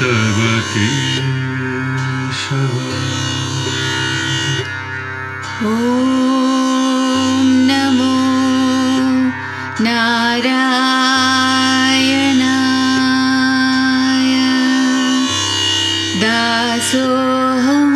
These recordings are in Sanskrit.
तव केशव ॐ नमो नारायणाय दासोऽहं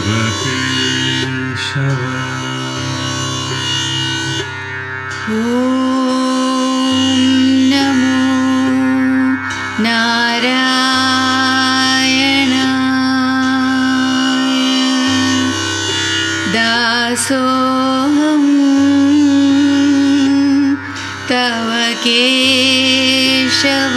केशव ॐ नमो नारायणाय दासोऽहं तव केशव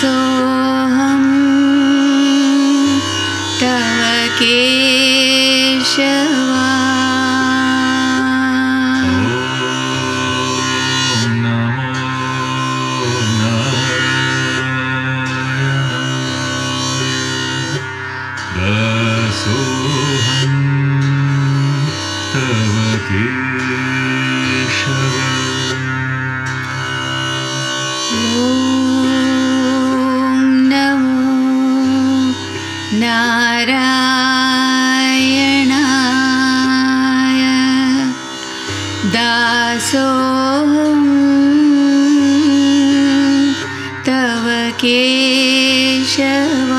So. नारायणाय दासोऽहं तव केशव